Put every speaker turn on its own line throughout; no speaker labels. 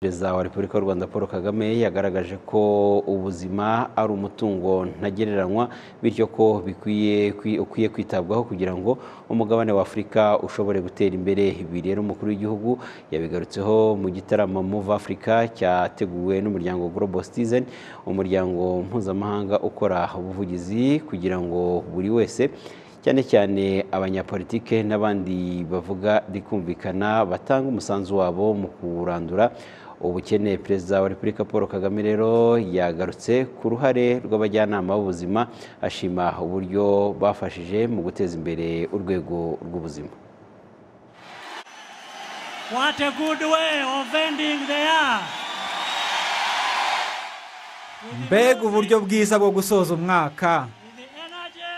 perezida wa repubulika y'u rwanda paul kagame yagaragaje ko ubuzima ari umutungo ntagereranywa bityo ko bikwiye ukwiye kwitabwaho kugira ngo umugabane wa afurika ushobore gutera imbere. Ibi rero umukuru w'igihugu yabigarutseho mu gitaramo move africa cyateguwe n'umuryango global citizen umuryango mpuzamahanga ukora ubuvugizi kugira ngo buri wese cyane cyane abanyapolitike n'abandi bavuga rikumvikana batanga umusanzu wabo mu kurandura ubukene perezida wa repubulika paul kagame rero yagarutse ku ruhare rw'abajyanama b'ubuzima ashima uburyo bafashije mu guteza imbere urwego rw'ubuzima.
What a good way of ending the year.
mbega uburyo bwiza bwo gusoza umwaka.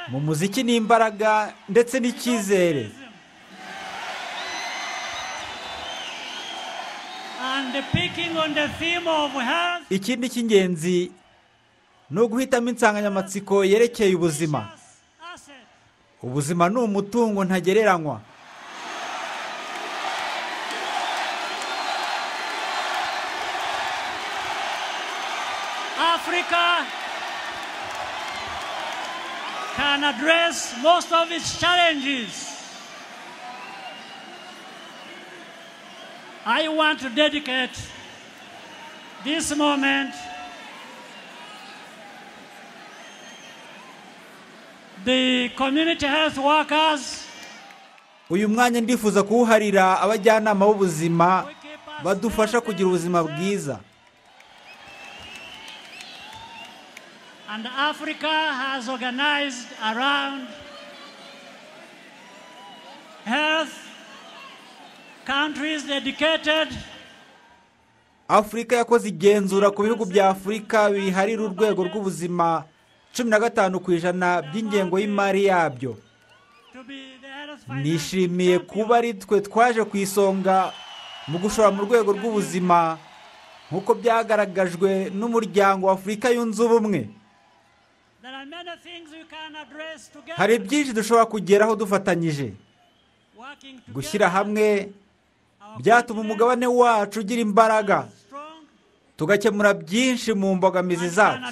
Mu muziki n'imbaraga ndetse n'icyizere. Ikindi cy'ingenzi ni uguhitamo insanganyamatsiko yerekeye ubuzima. Ubuzima ni umutungo ntagereranywa.
Africa can address most of its challenges. I want to dedicate this moment the community health workers.
Uyu mwanya ndifuza kuwuharira abajyanama b'ubuzima badufasha kugira ubuzima bwiza.
And Africa has organized around health
afurika yakoze igenzura ku bihugu bya afurika biharira urwego rw'ubuzima cumi na gatanu ku ijana by'ingengo y'imari yabyo. nishimiye kuba ari twe twaje ku isonga mu gushora mu rwego rw'ubuzima nk'uko byagaragajwe n'umuryango wa afurika yunze ubumwe. Hari byinshi dushobora kugeraho dufatanyije. Gushyira hamwe byatuma umugabane wacu ugira imbaraga. Tugakemura byinshi mu mbogamizi zacu.